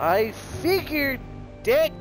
I figured, dick.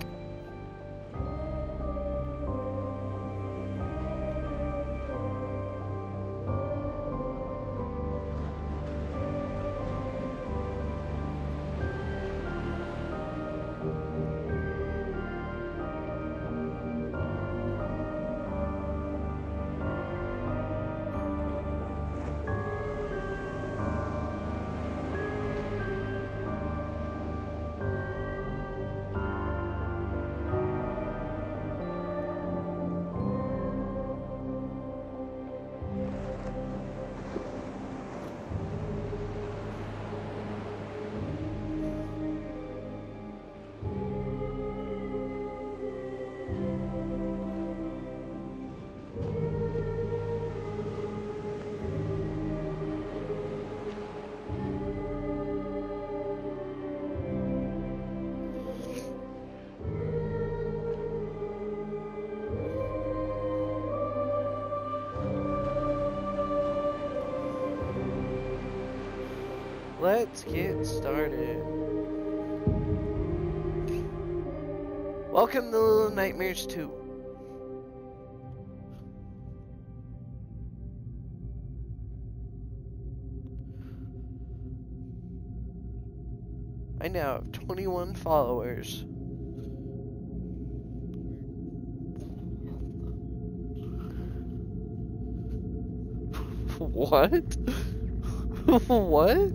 Welcome to Little Nightmares 2. I now have 21 followers. What? what?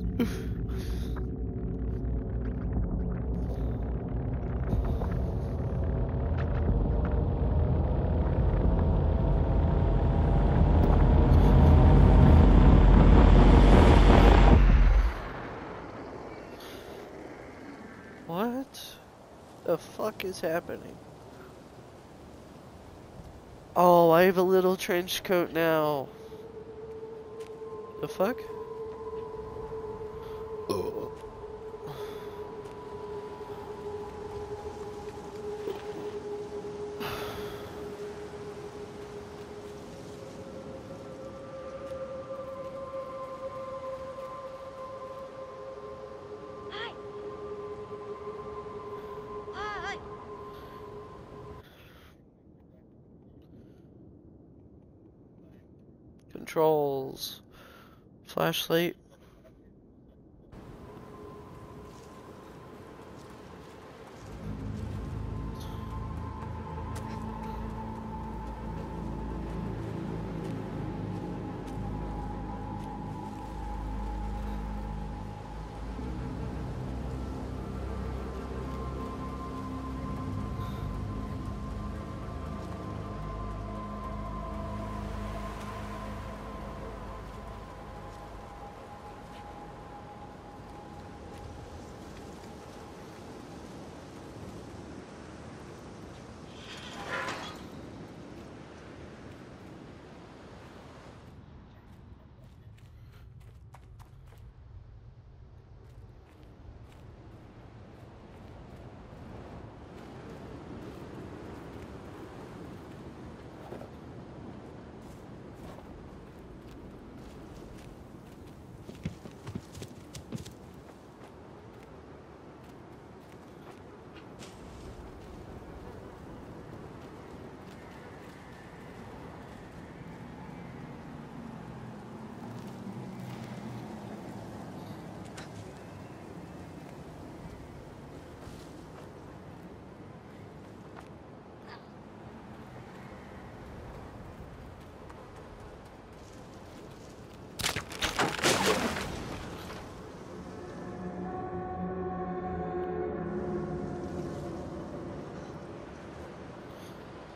What is happening? Oh, I have a little trench coat now. The fuck? Flashlight.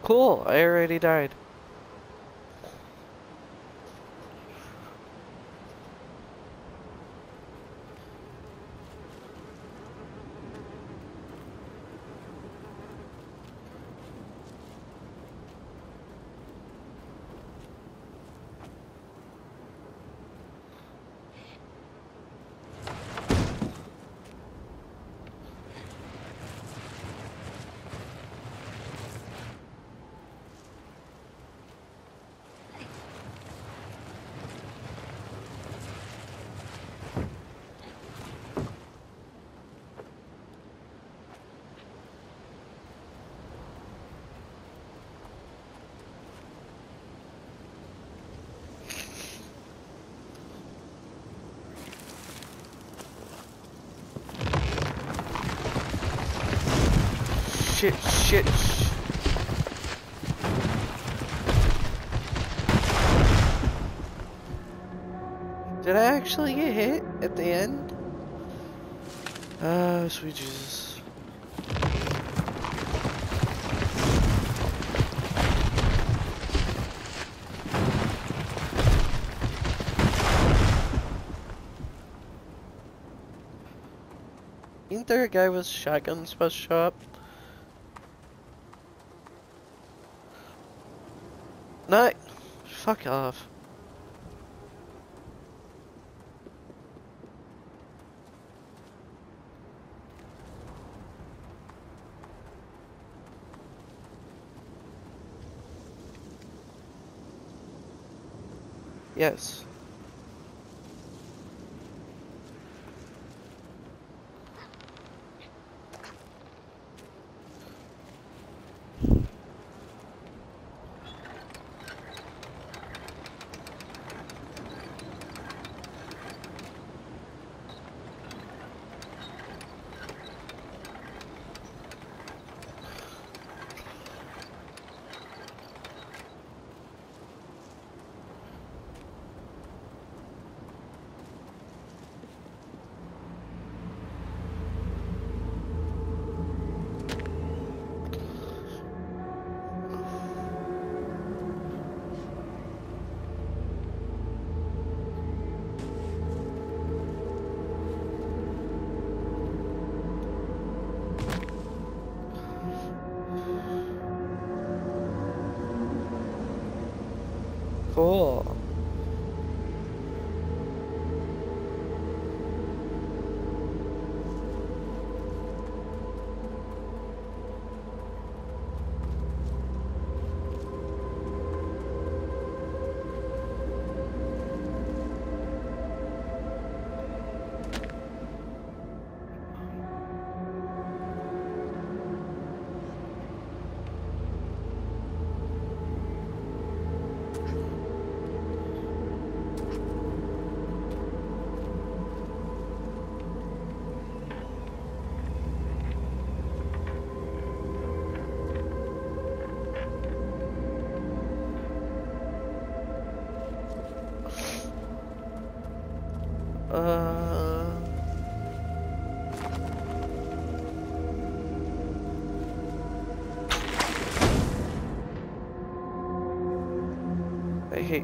Cool, I already died. Shit, shit. sh- Did I actually get hit at the end? Oh, sweet Jesus. Ain't there a guy with shotgun supposed to show up? Not. Fuck off. Yes.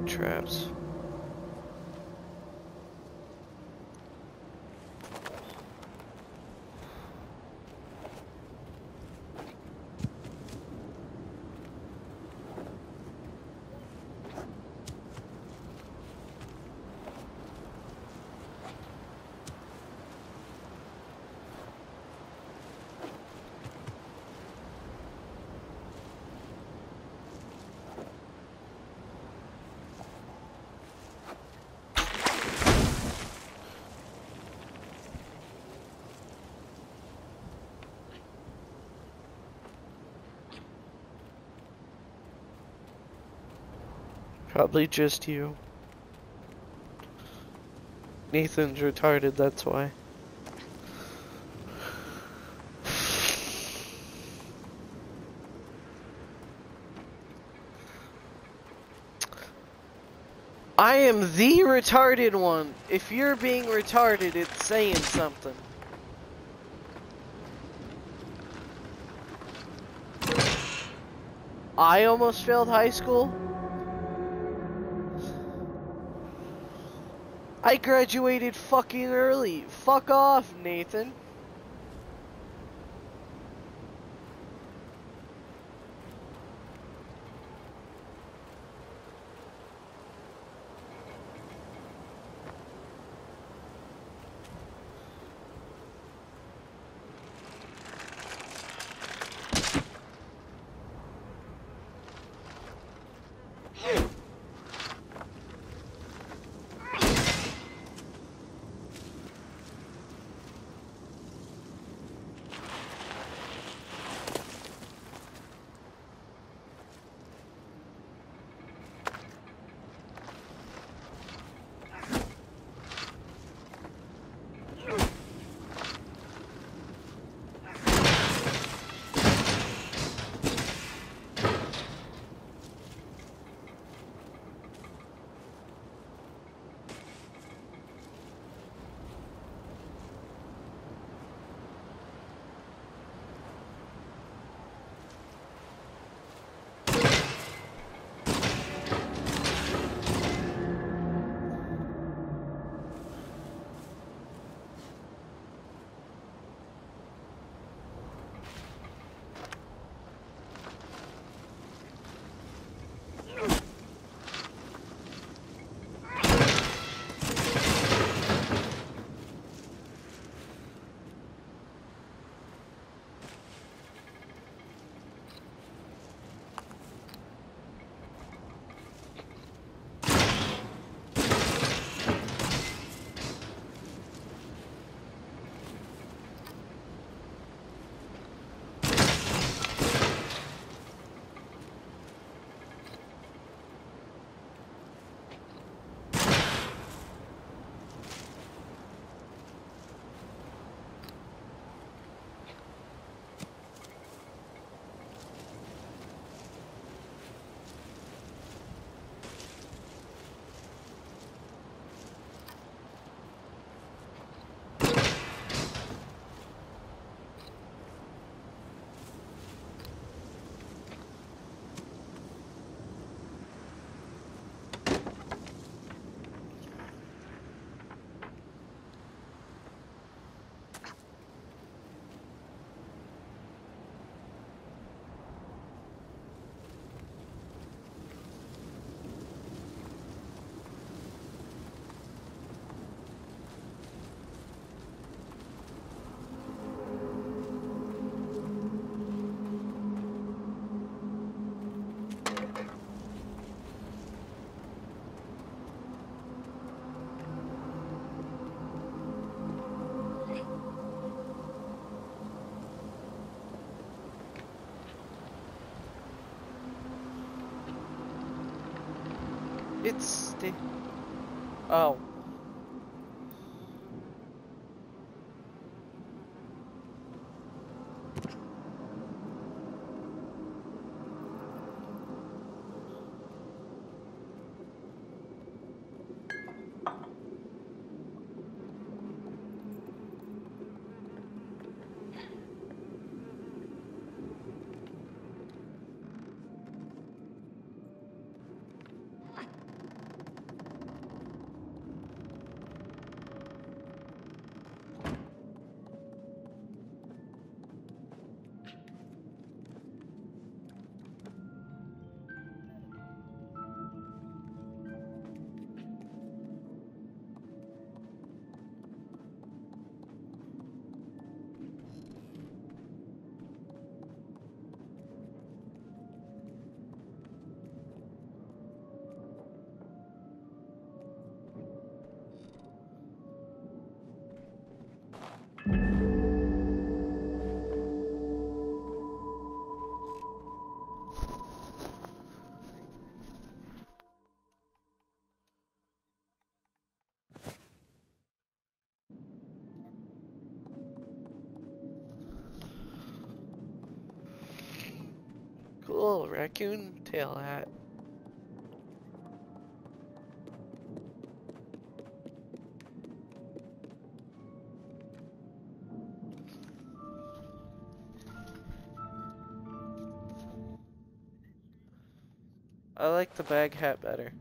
Traps. Probably just you. Nathan's retarded, that's why. I am the retarded one. If you're being retarded, it's saying something. I almost failed high school. I graduated fucking early. Fuck off, Nathan. It's the. Oh. Cool, raccoon tail hat. I like the bag hat better.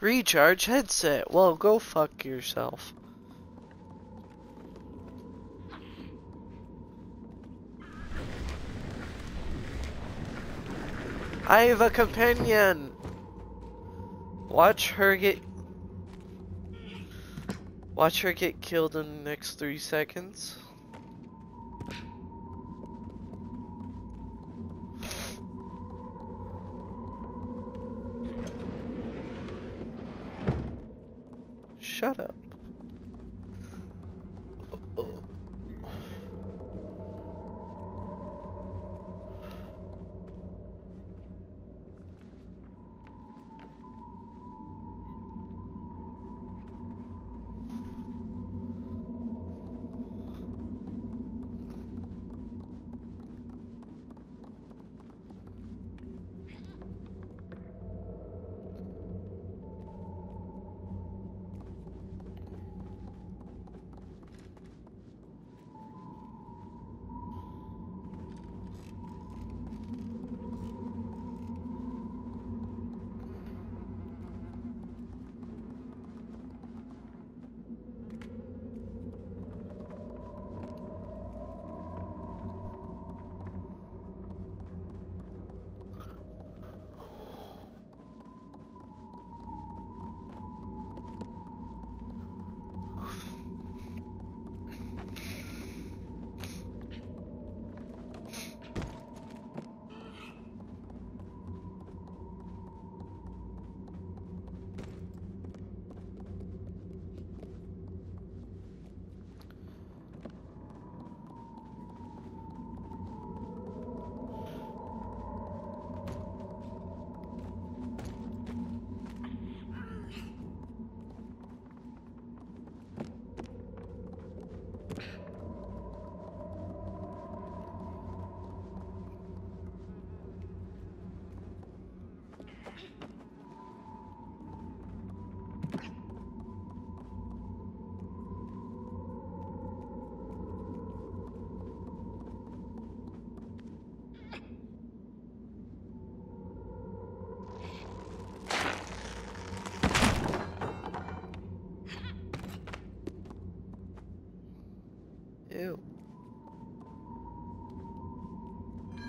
Recharge headset. Well, go fuck yourself. I have a companion. Watch her get Watch her get killed in the next three seconds.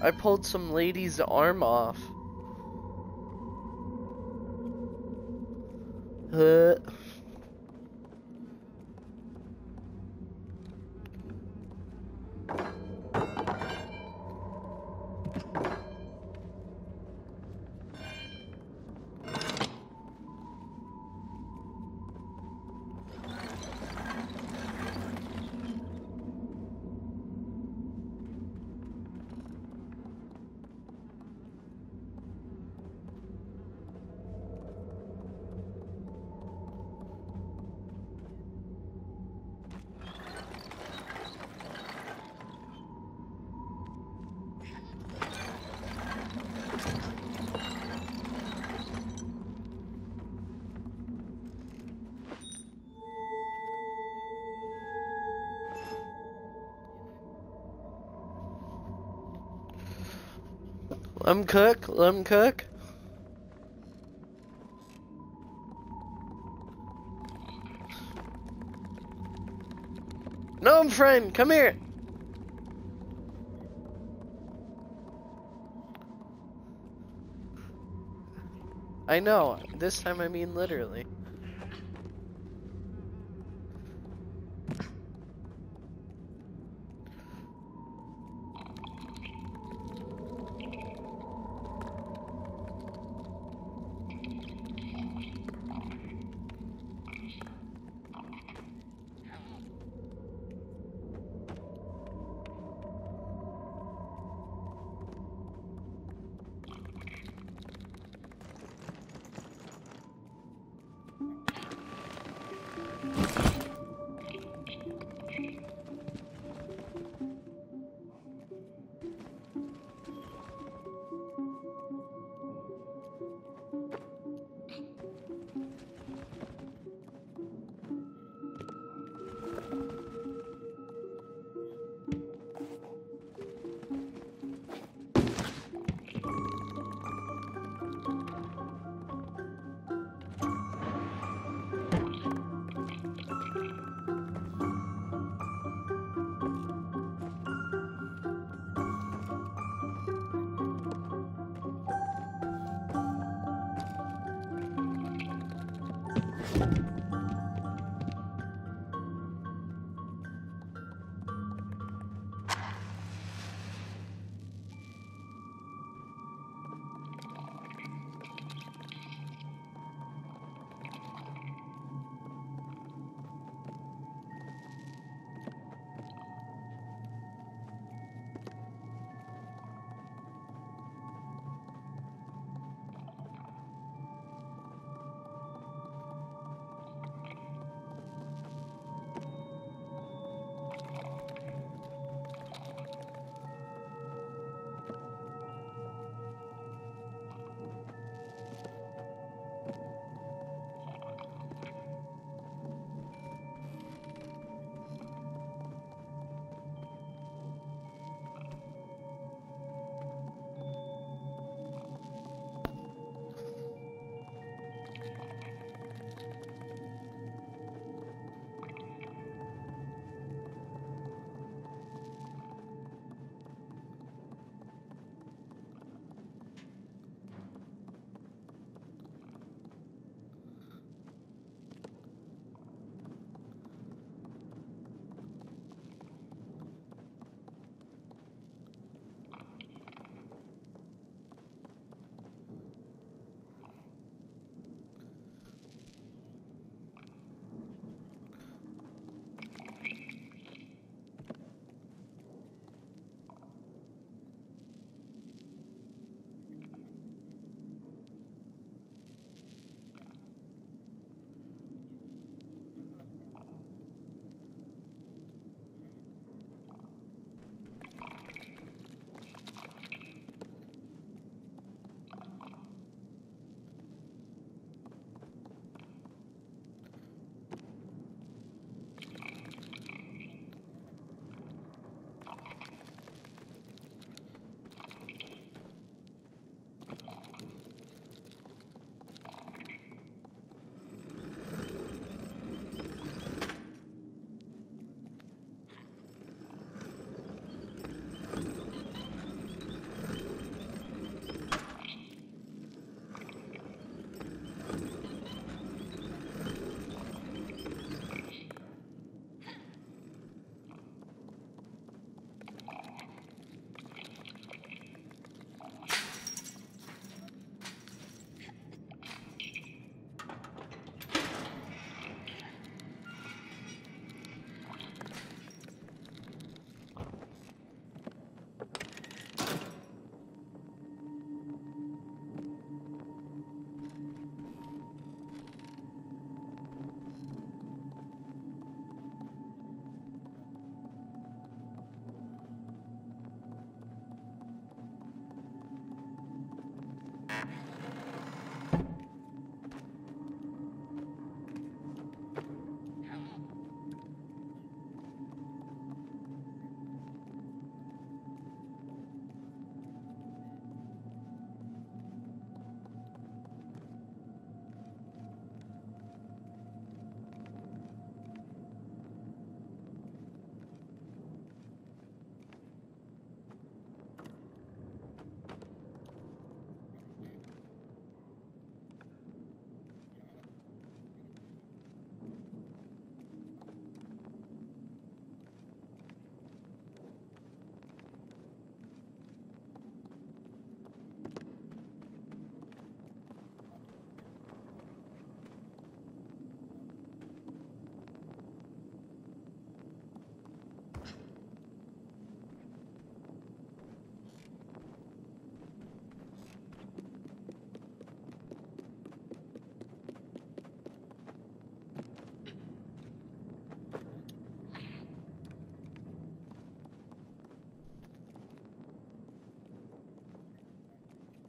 I pulled some lady's arm off. Let him cook. Cook. No, friend, come here. I know. This time I mean literally.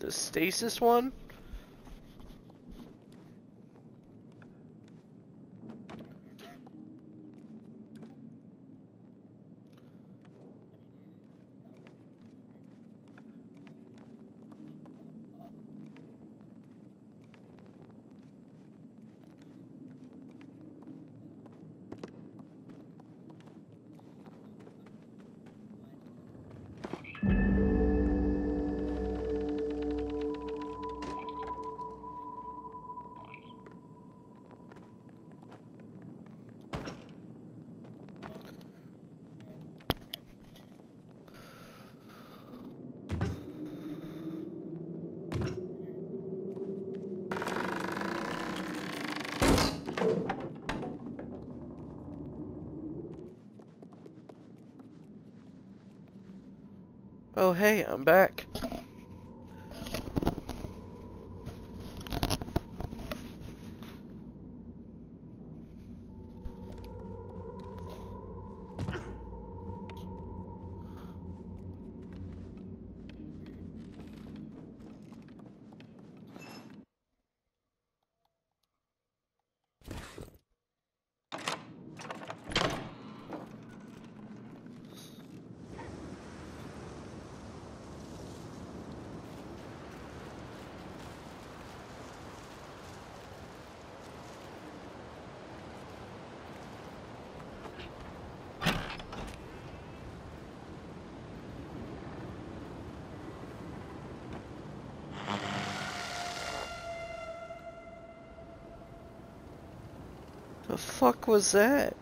The stasis one? Hey, I'm back. The fuck was that?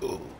Hell.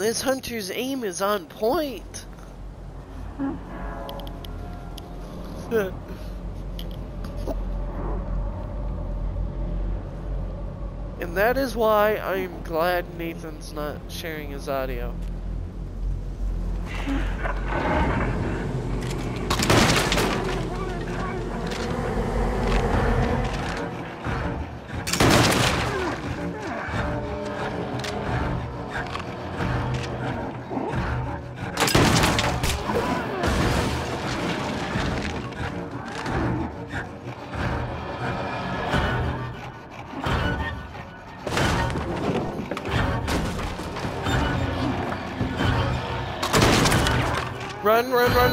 This hunter's aim is on point. and that is why I'm glad Nathan's not sharing his audio.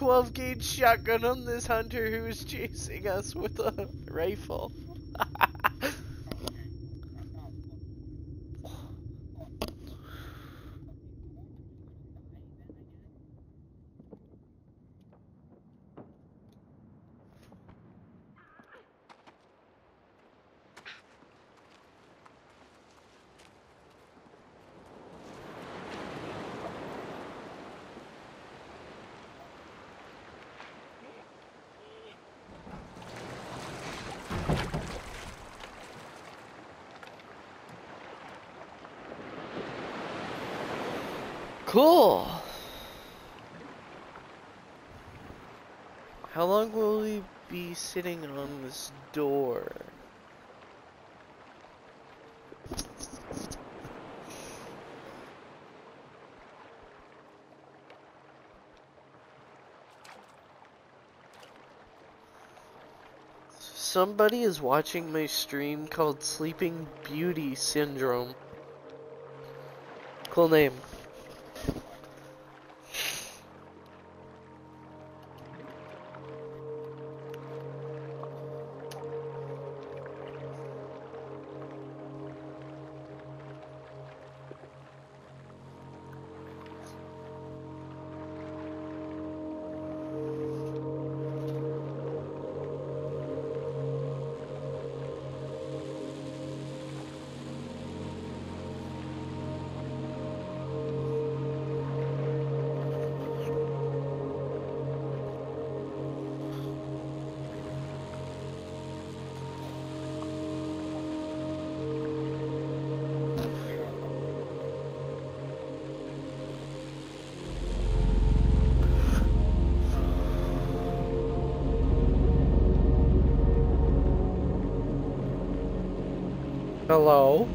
12 gauge shotgun on this hunter who was chasing us with a rifle. Cool. How long will we be sitting on this door? Somebody is watching my stream called Sleeping Beauty Syndrome. Cool name. Hello?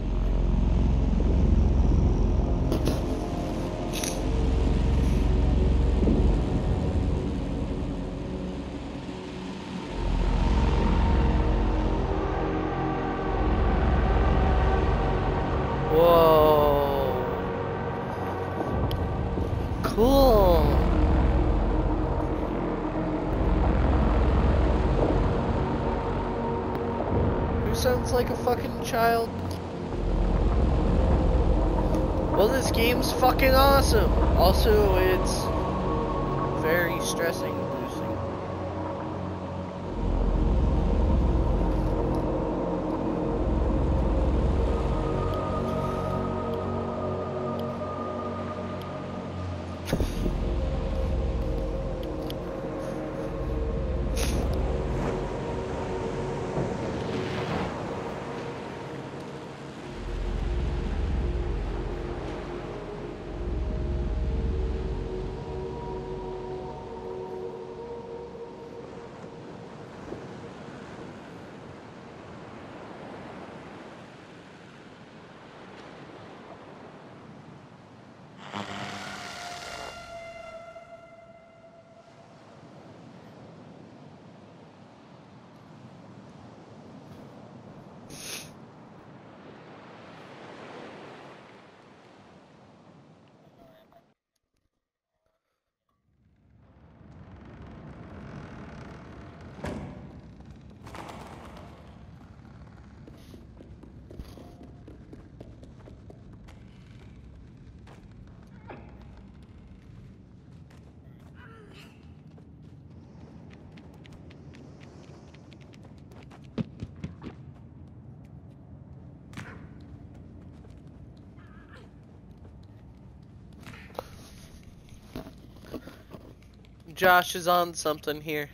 Josh is on something here.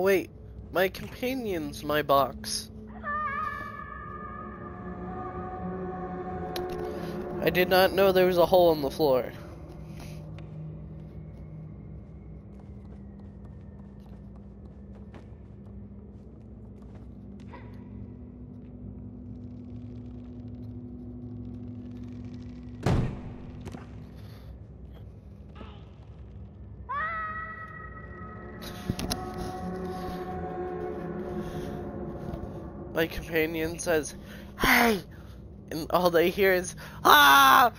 Wait, my companion's my box. I did not know there was a hole in the floor. Companion says, "Hey," and all they hear is "Ah."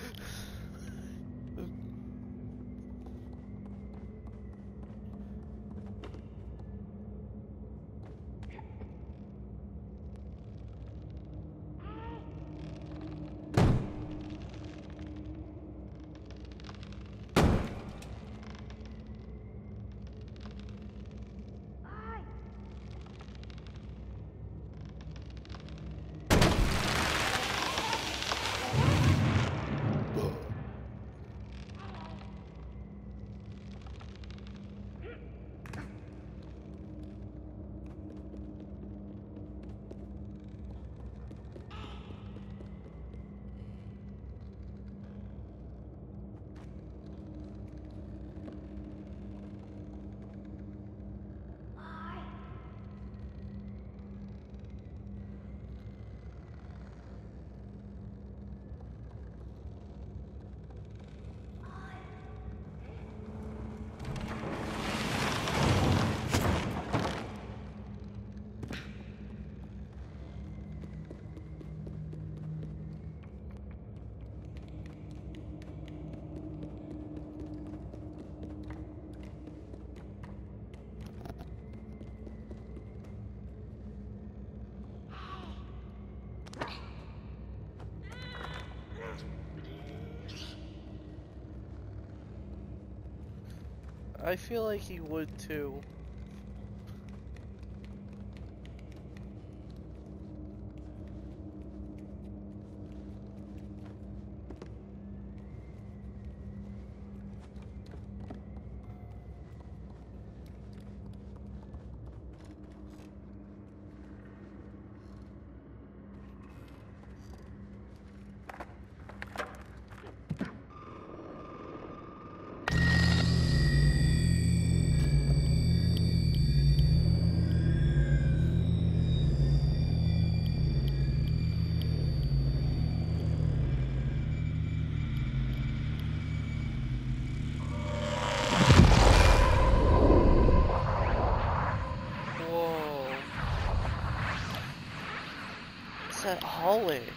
I feel like he would too. What's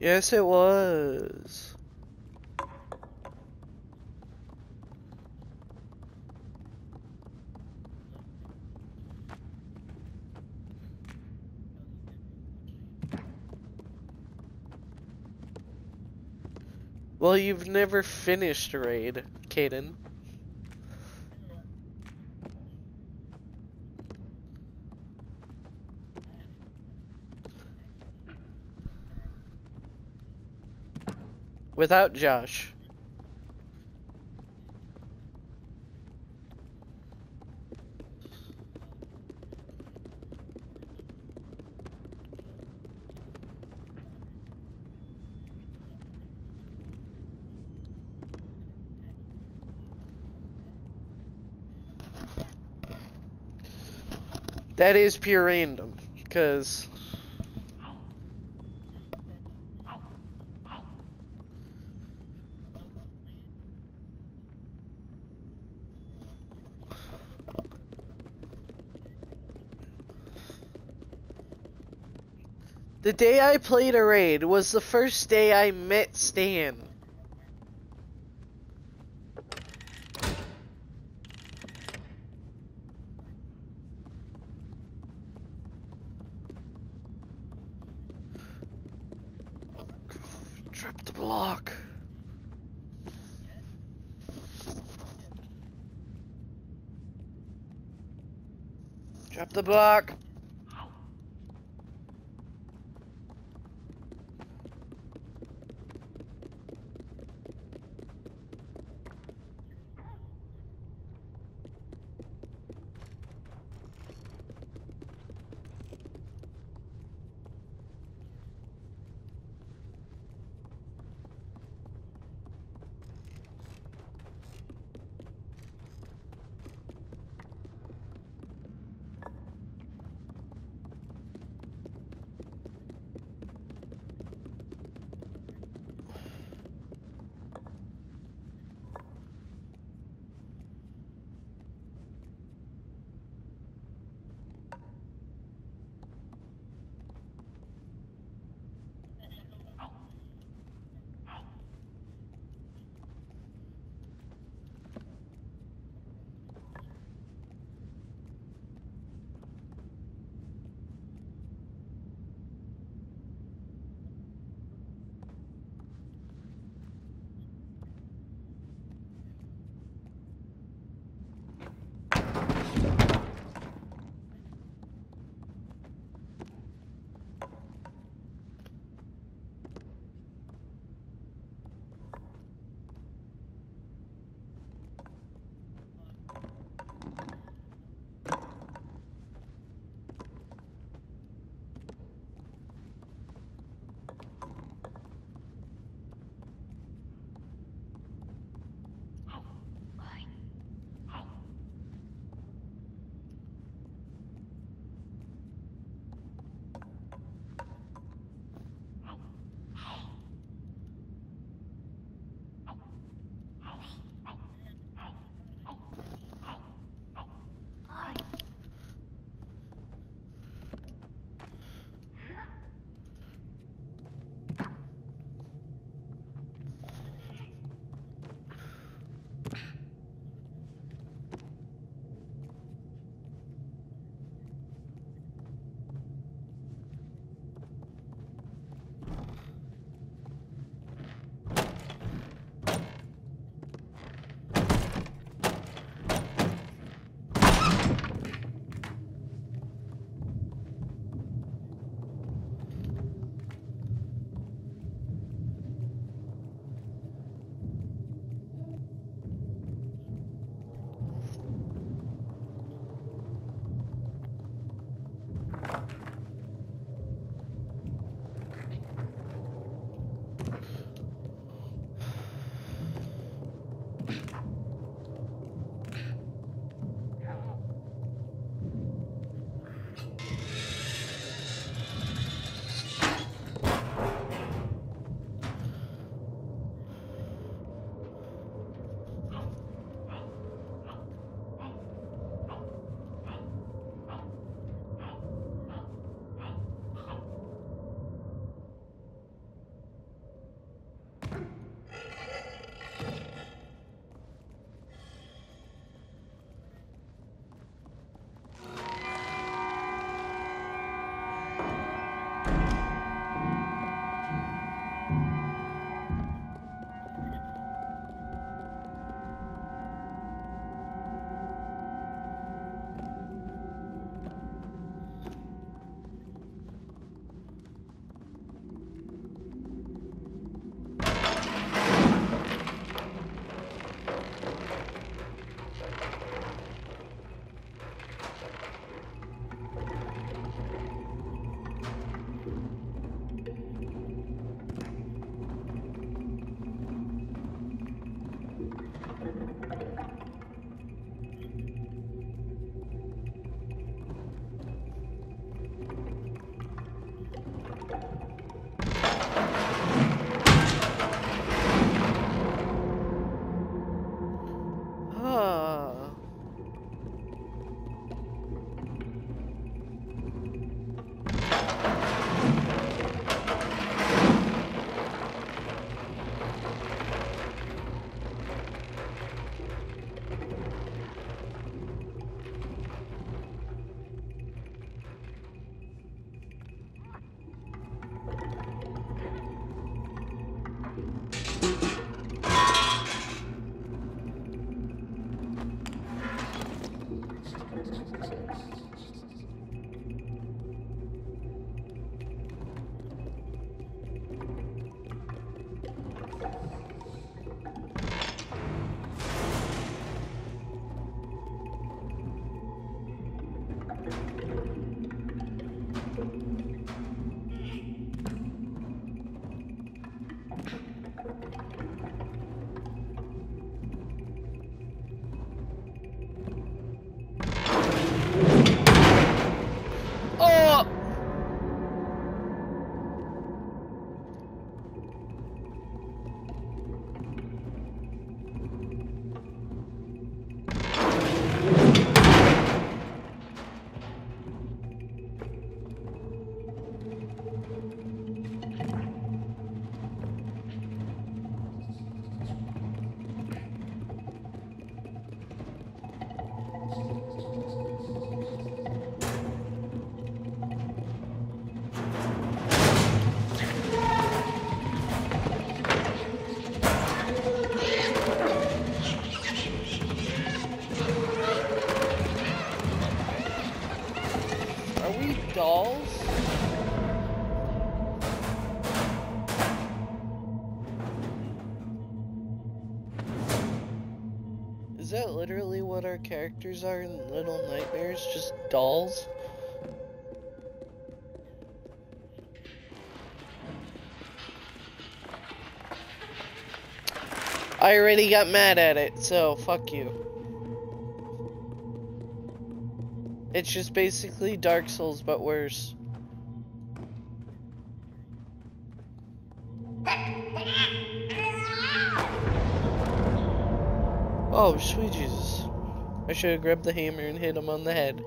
Yes, it was. Well, you've never finished a raid, Caden. Without Josh. That is pure random, because... The day I played a raid was the first day I met Stan. Drop the block. Drop the block. Characters are in Little Nightmares? Just dolls? I already got mad at it, so fuck you. It's just basically Dark Souls, but worse. Oh, sweet Jesus. I should have grabbed the hammer and hit him on the head.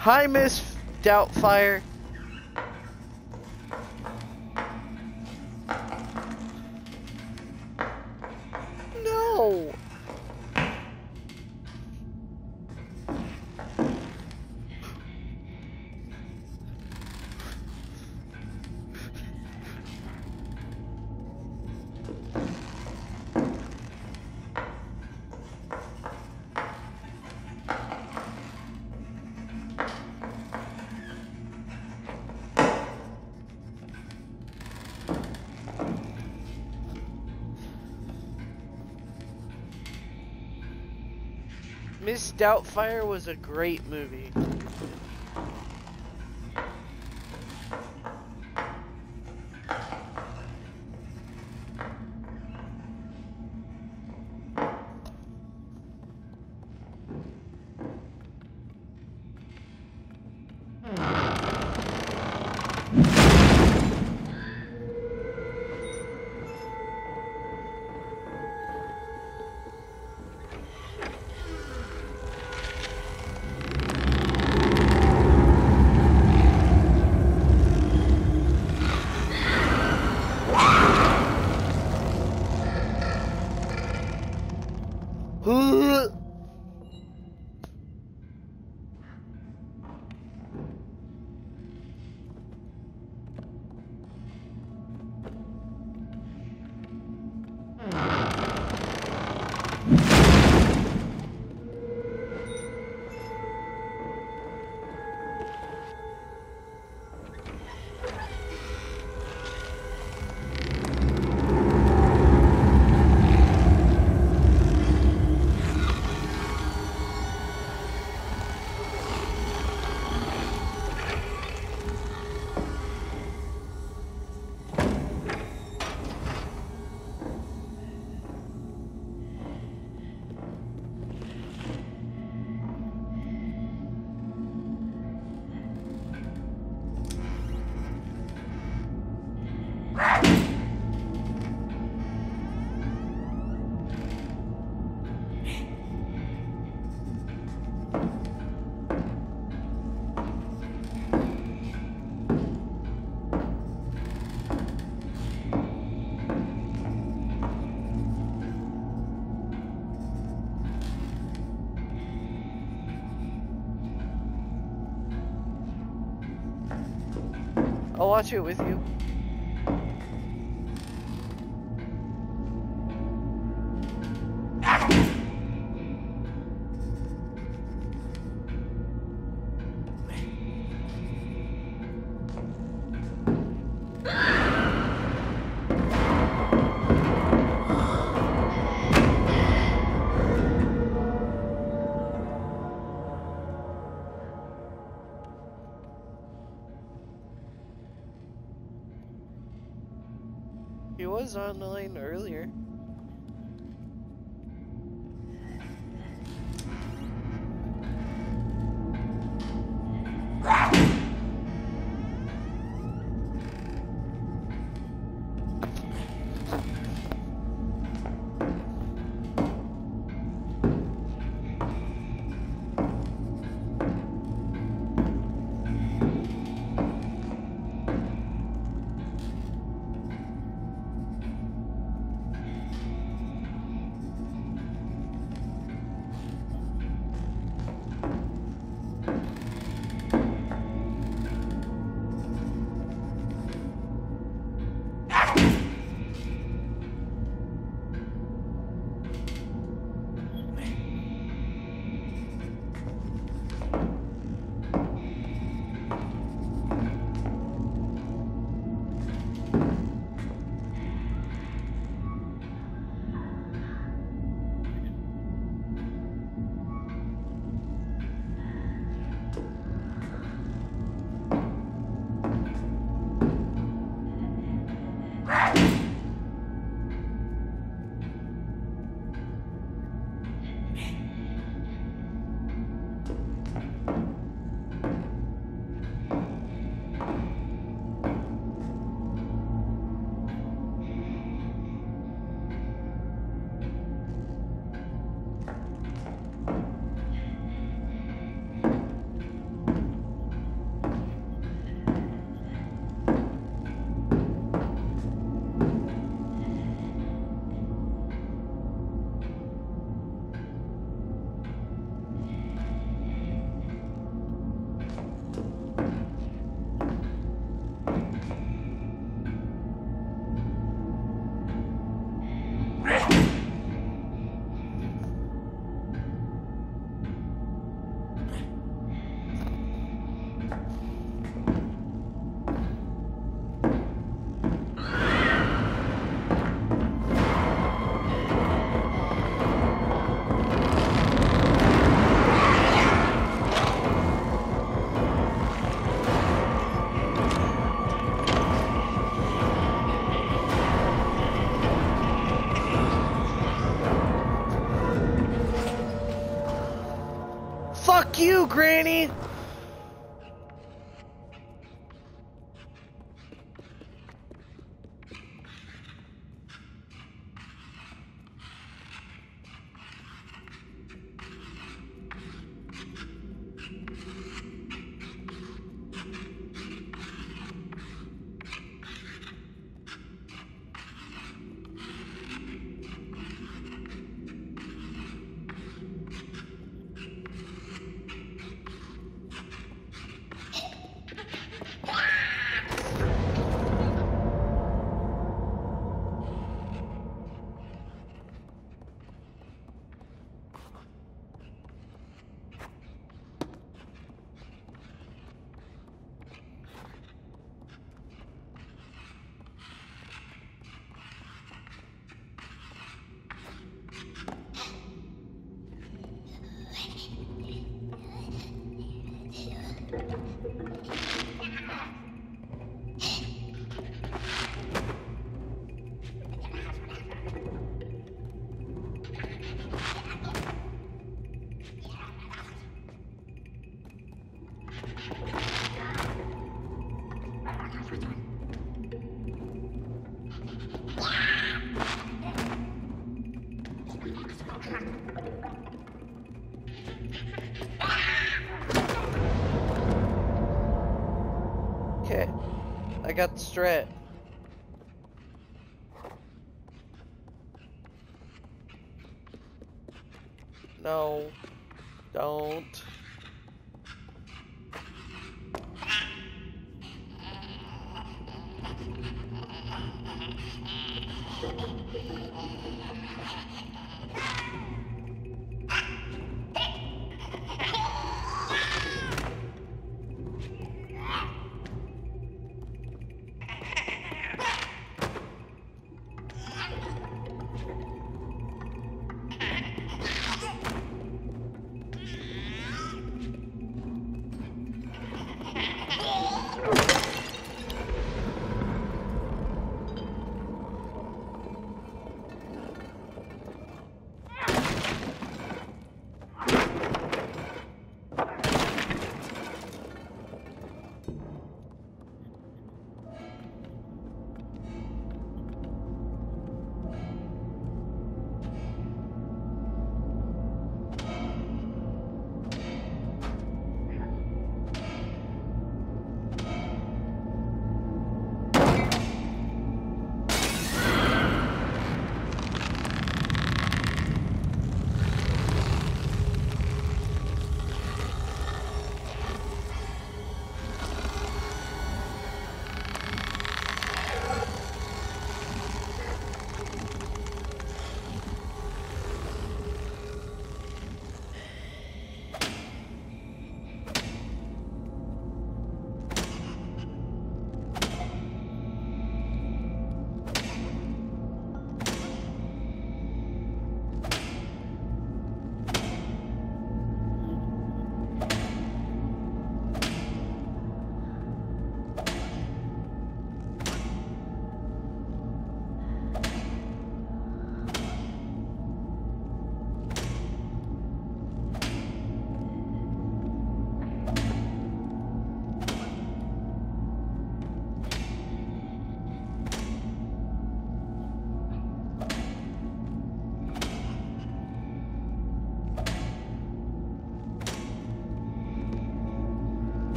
Hi, Miss Doubtfire. Doubtfire was a great movie. Watch it with you. Was online earlier. Granny! I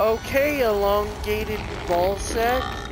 Okay, elongated ball set.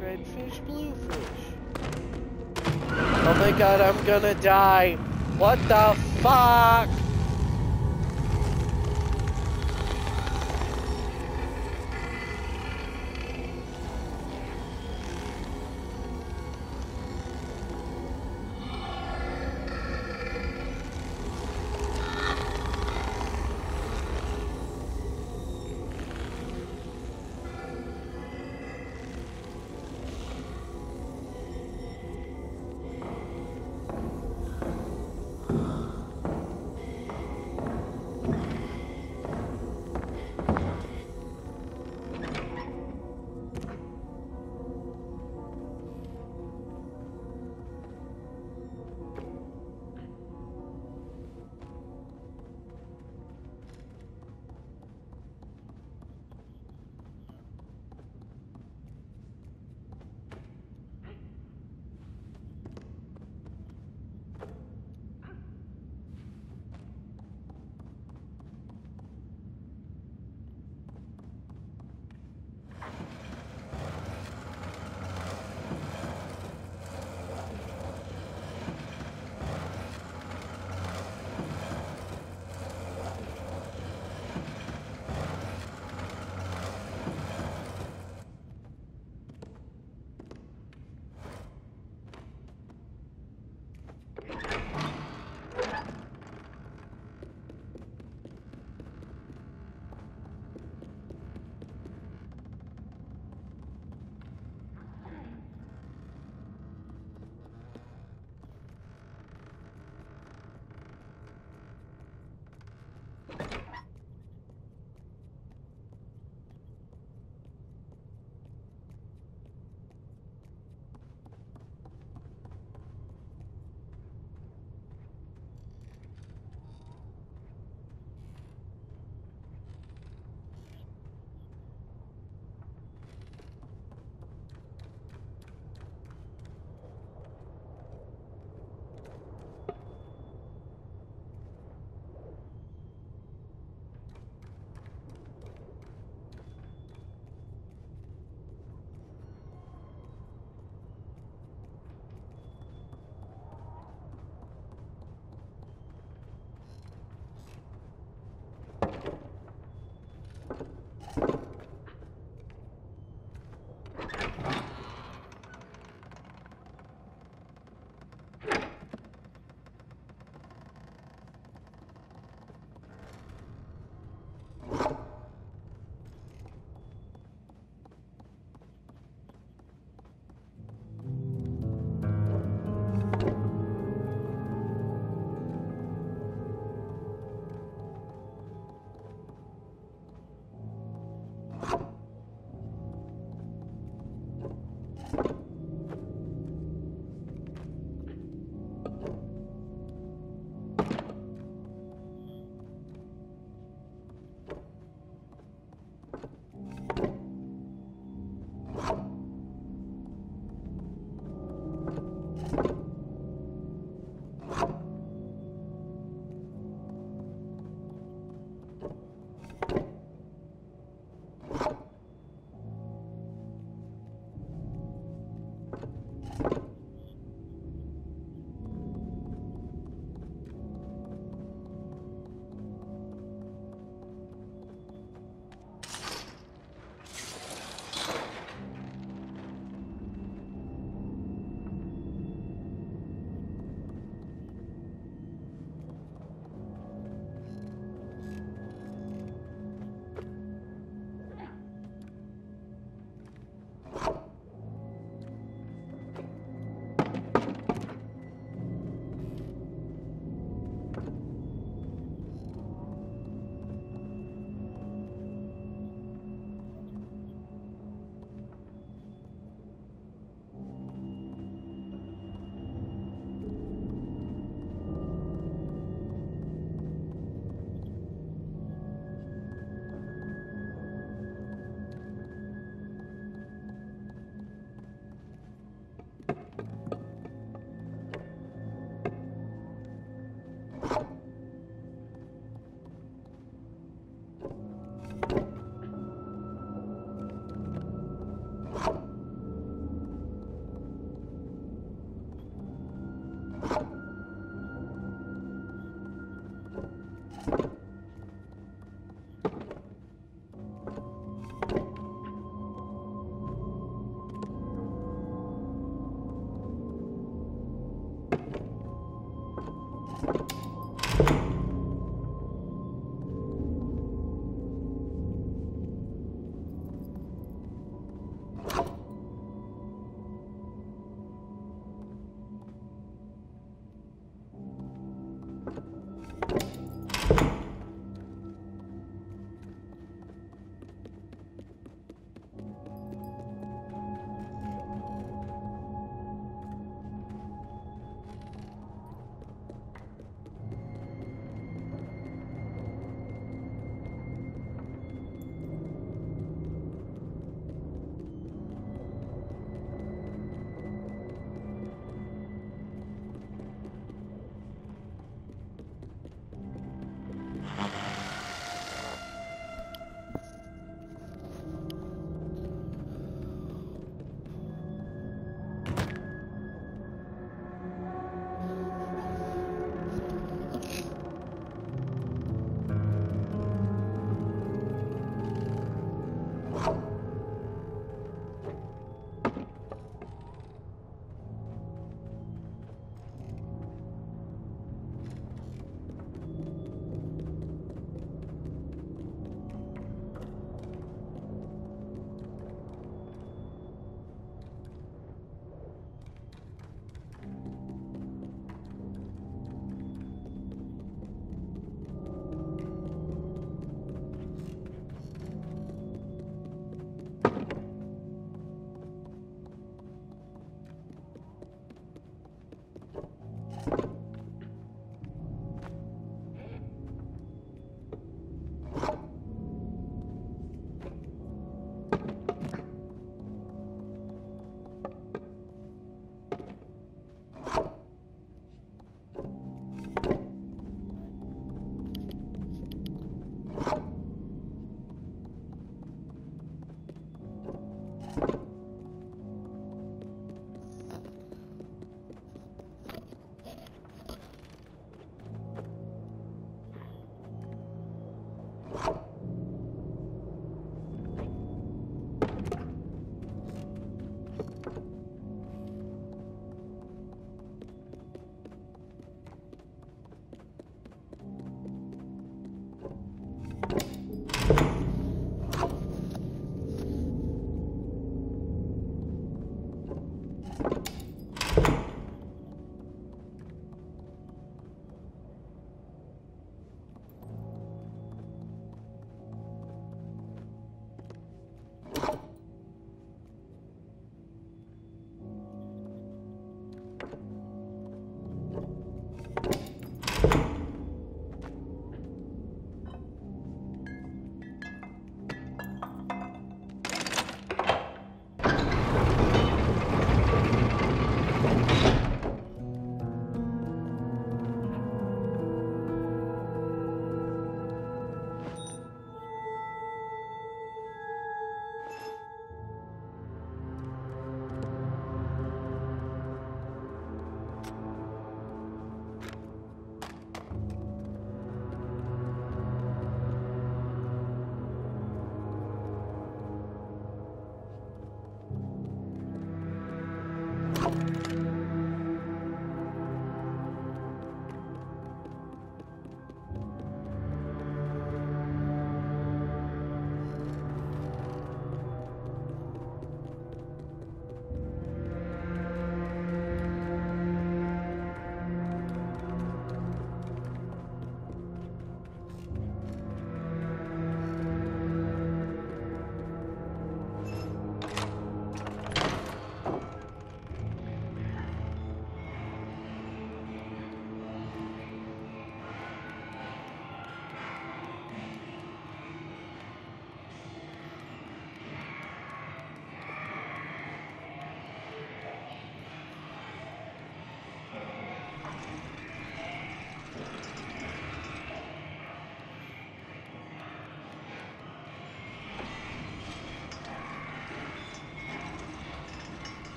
Red fish, blue fish. Oh my god, I'm gonna die. What the fuck?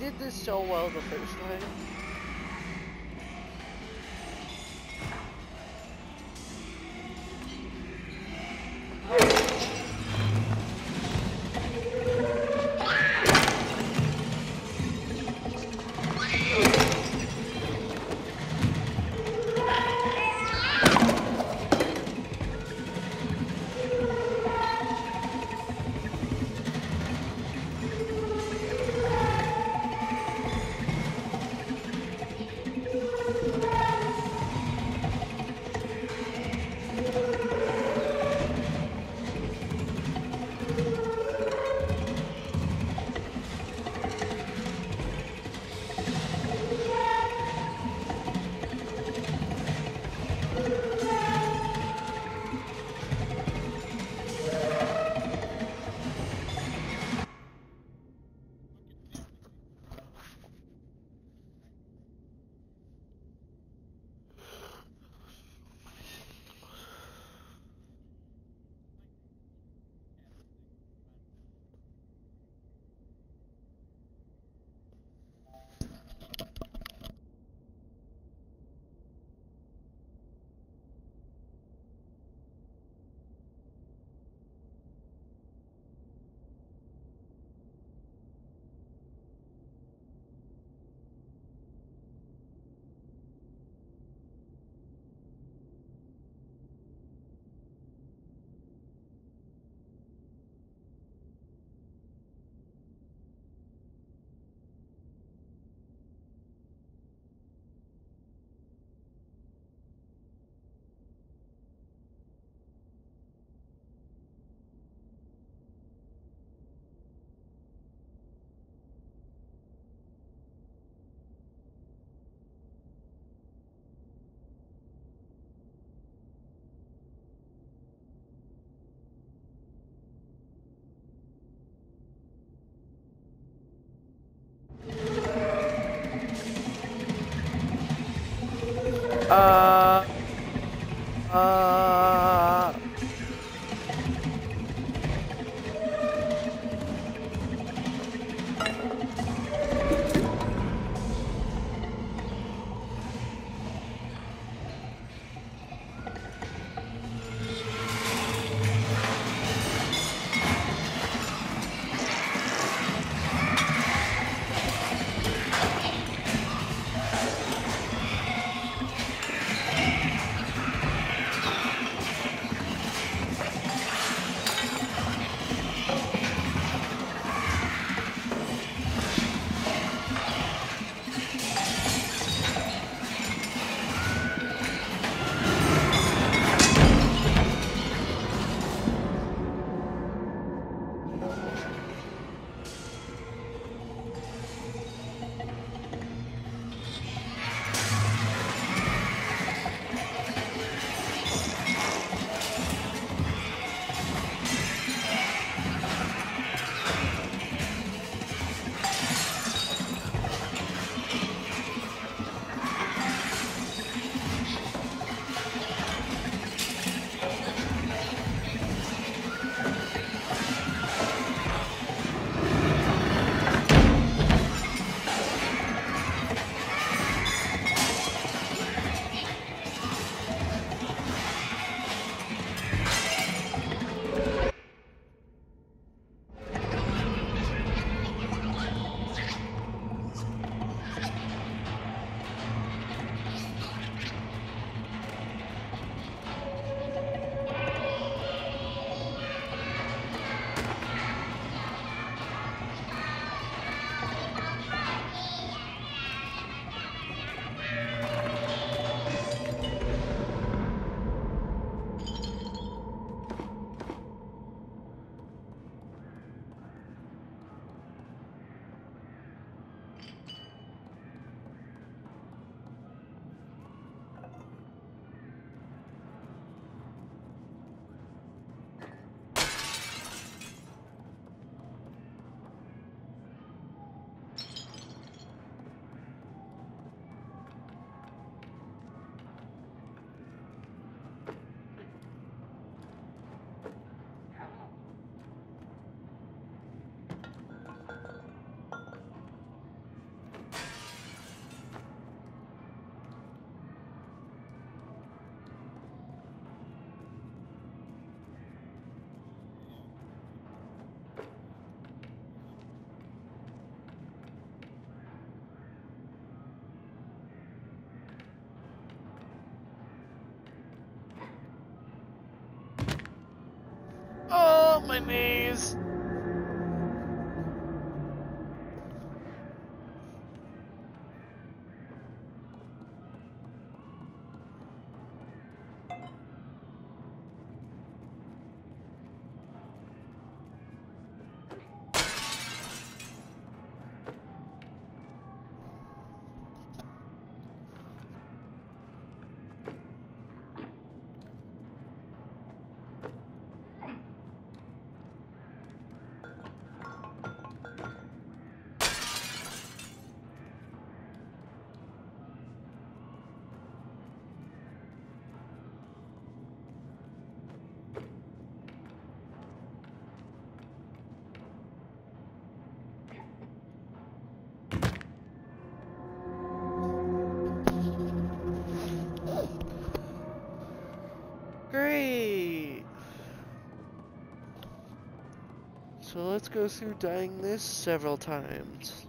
Did this so well the first time. Uh. Go through dying this several times.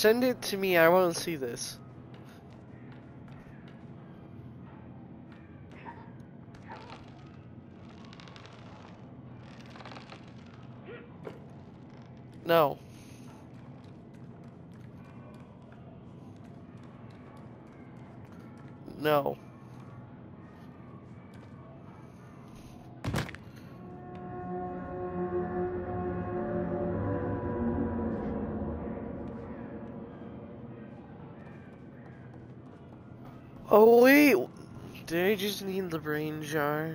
Send it to me, I won't see this. Did I just need the brain jar?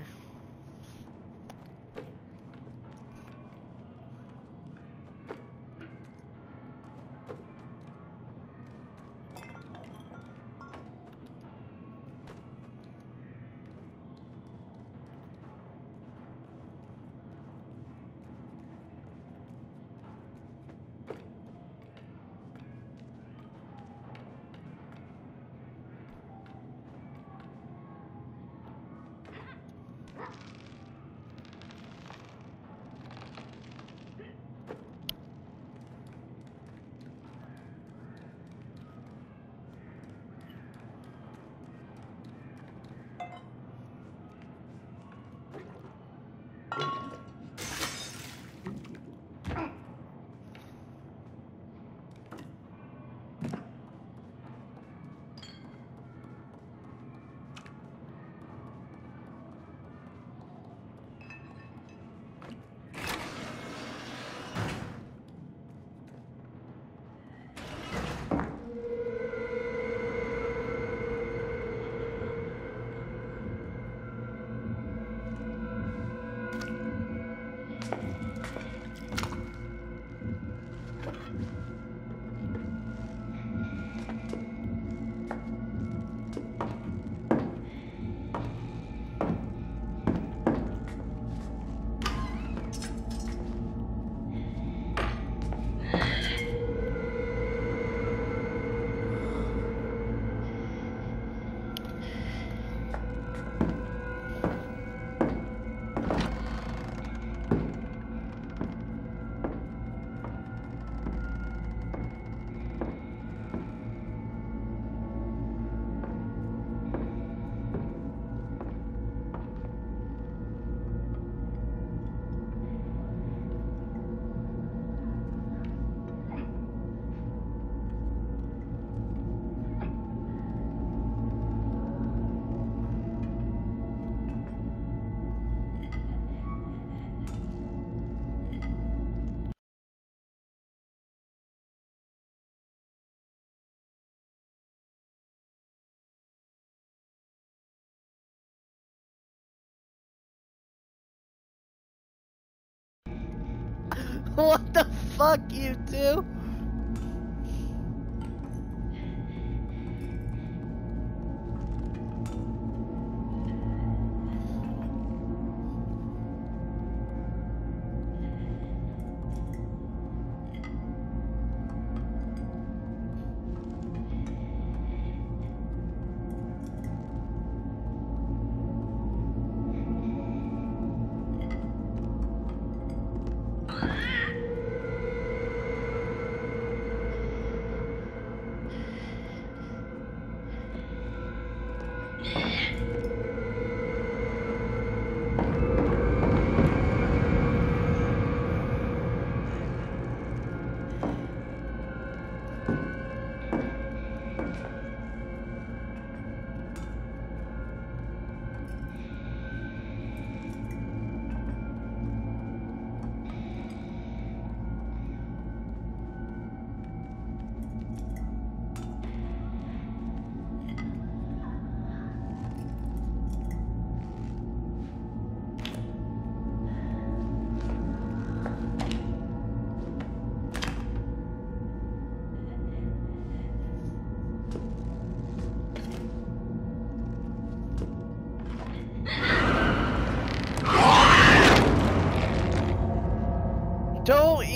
What the fuck, you two?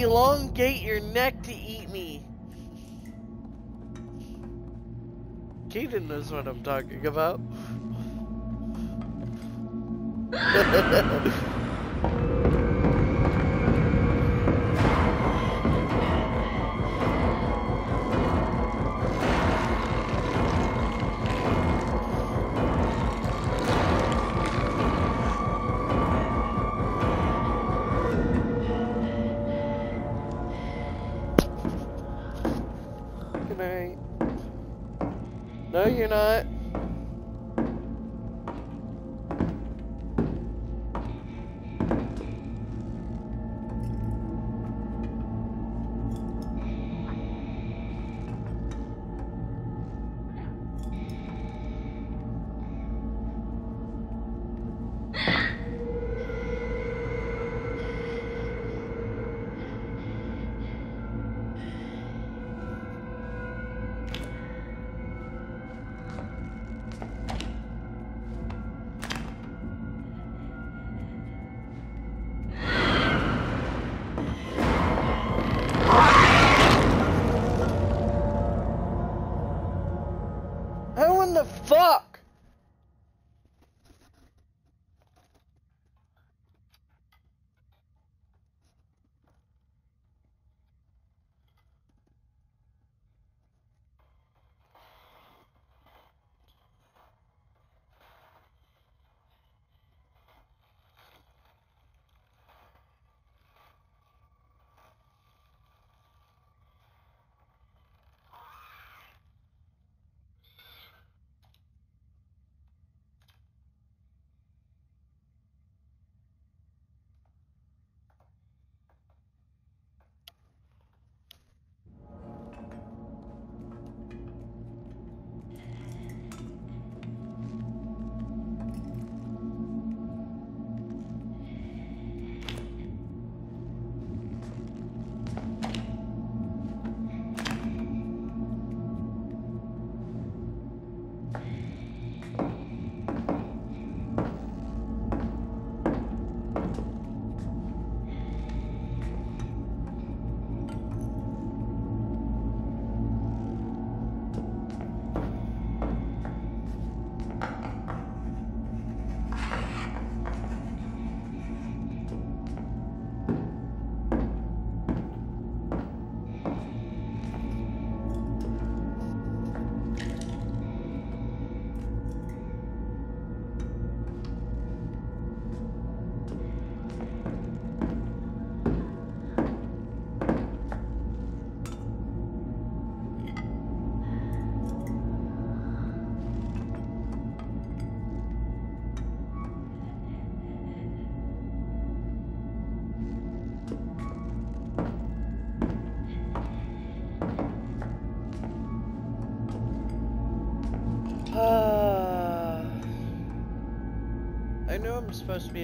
Elongate your neck to eat me. Keaton knows what I'm talking about.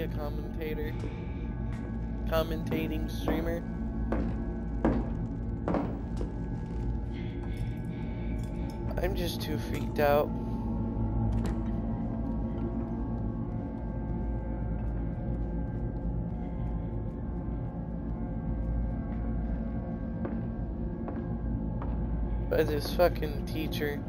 a commentator, commentating streamer, I'm just too freaked out. By this fucking teacher.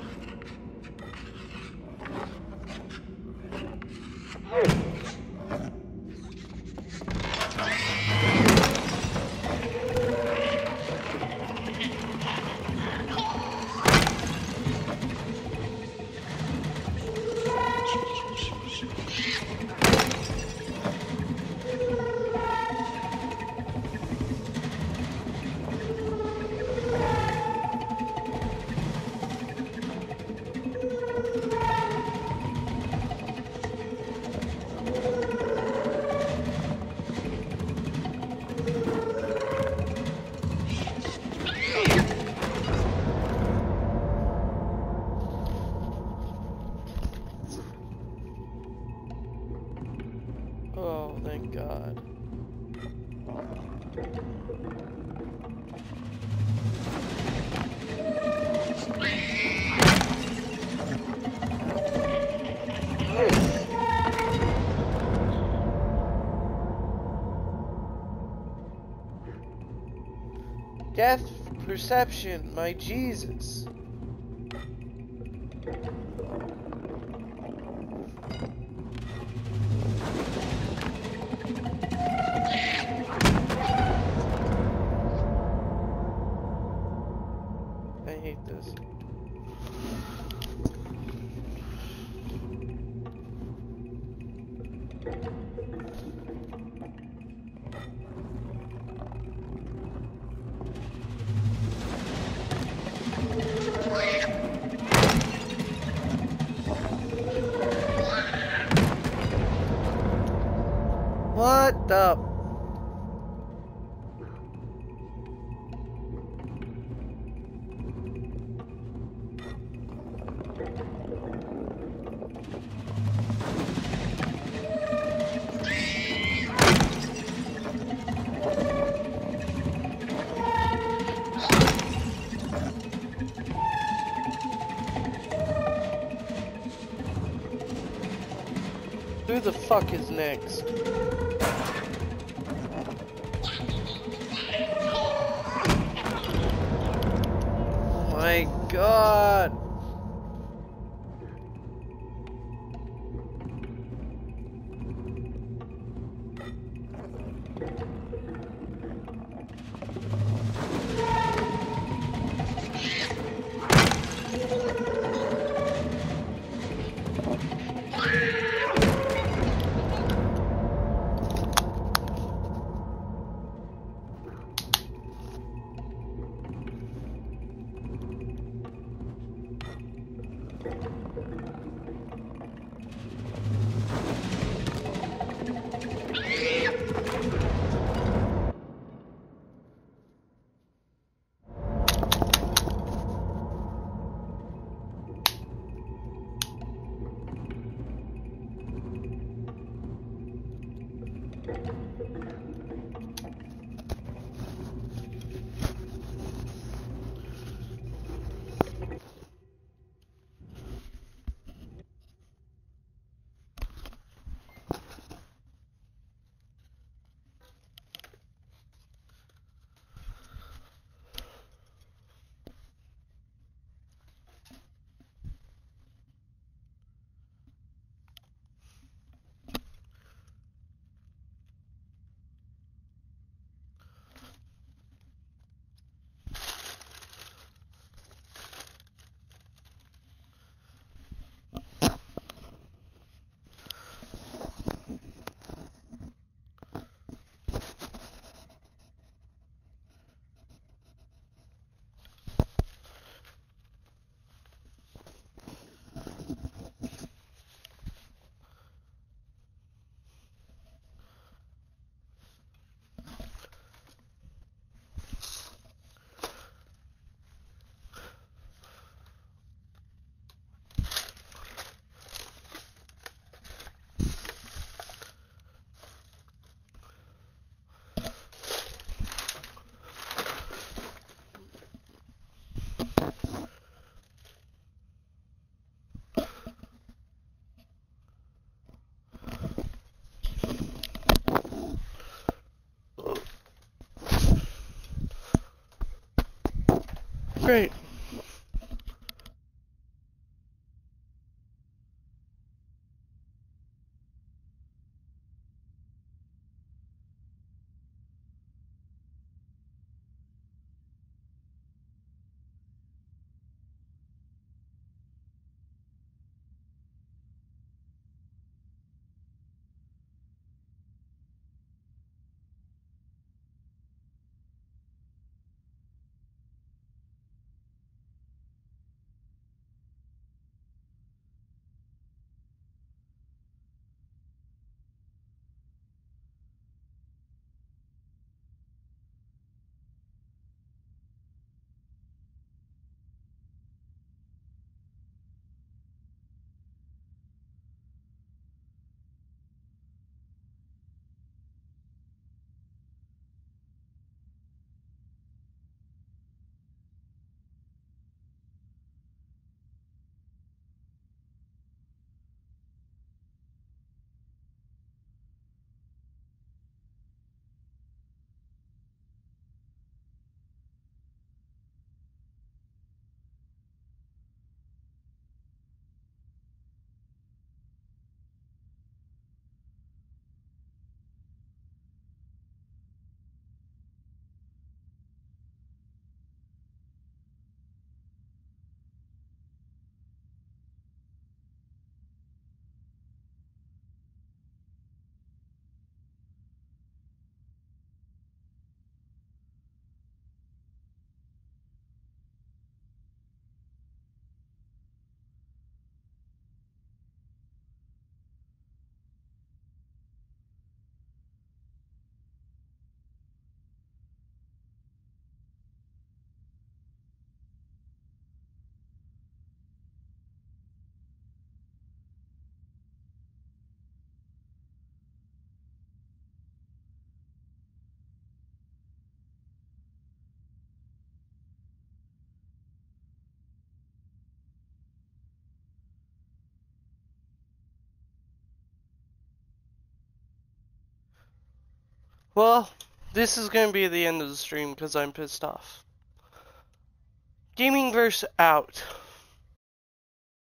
Ha perception, my Jesus. Who the fuck is next? Great. Well, this is gonna be the end of the stream because I'm pissed off. Gaming verse out.